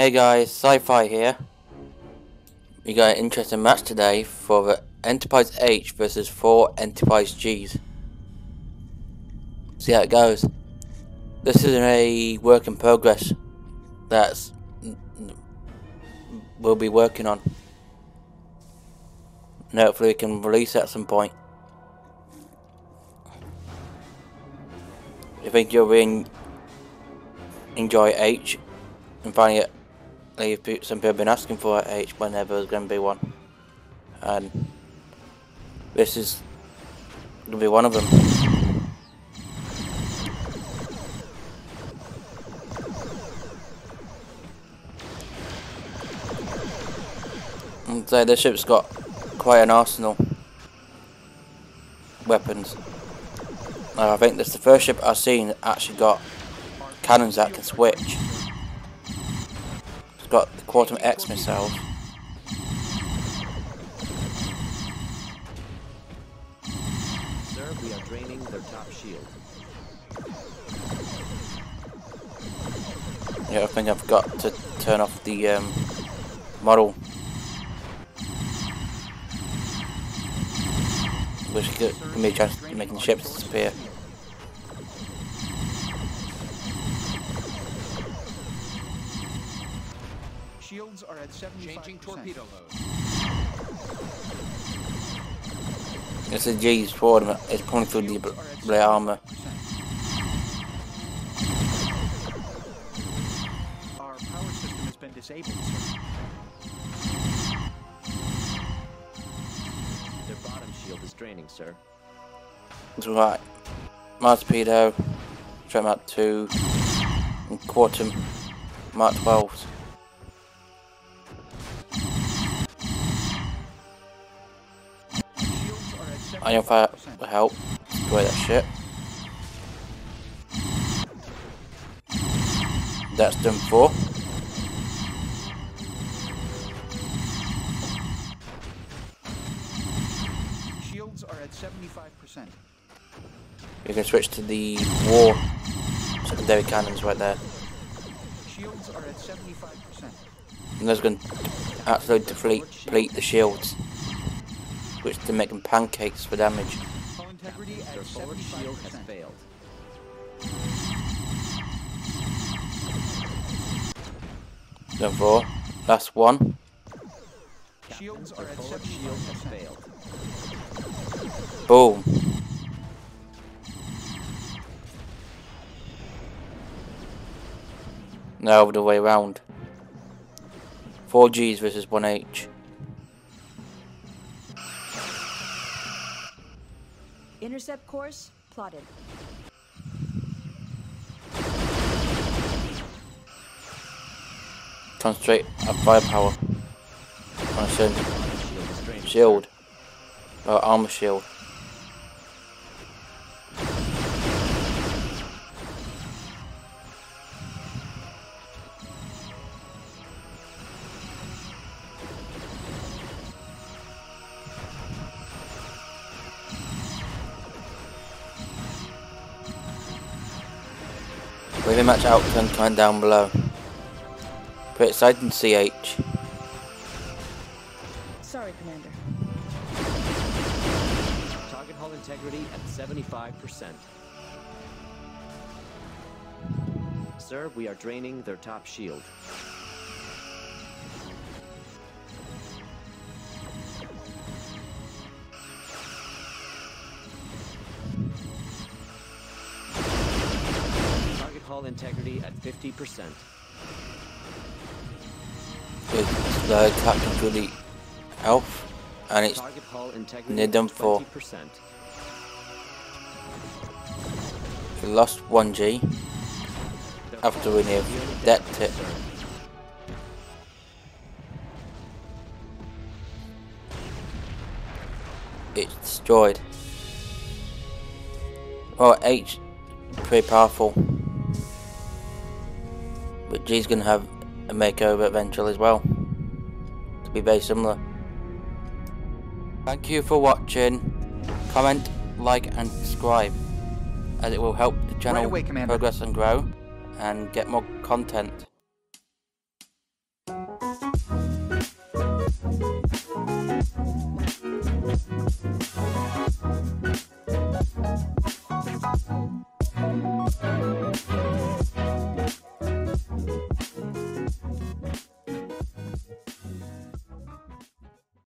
Hey guys, Sci-Fi here. We got an interesting match today for the Enterprise H versus 4 Enterprise Gs. See how it goes. This is a work in progress that's we'll be working on. And hopefully we can release at some point. I think you'll really enjoy H and finding it some people have been asking for H whenever there's going to be one. And this is going to be one of them. So this ship's got quite an arsenal weapons. I think this is the first ship I've seen that actually got cannons that can switch. Got the Quantum X missile. Sir, we are draining their top shield. Yeah, I think I've got to turn off the um, model. Which could give me a chance of making the ships disappear. Shields are at 75%. Changing torpedo load. It's a G's forward, it's pulling through the, Shields are at the armour. Our power system has been disabled, sir. Their bottom shield is draining, sir. It's right. Mars Torpedo, Straight Mark 2, and Quantum Mark 12s. At 75%. Iron Fire will help destroy that ship. That's done for. Shields are at 75%. You can switch to the war secondary cannons right there. Shields are at 75%. And those going to absolutely deplete, deplete the shields, which to make them pancakes for damage. Hull integrity at Their forward shield has failed. Done for. Last one. Shields are at forward shield has failed. Boom. Now the way around. 4 Gs versus 1 Intercept course plotted. Concentrate at firepower. On a shield. Or armor shield. Leave a match outcome comment down below. Pretty exciting CH. Sorry, Commander. Target hull integrity at 75%. Sir, we are draining their top shield. Hull integrity at 50%. It's the through the elf and it's Near done for. 20%. we lost 1G after we near nearly decked down, it. sir. It's destroyed. Well, H pretty powerful. G's going to have a makeover eventually as well. To be very similar. Thank you for watching. Comment, like and subscribe. As it will help the channel right away, progress and grow and get more content.